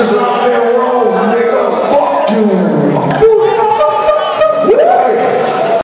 because of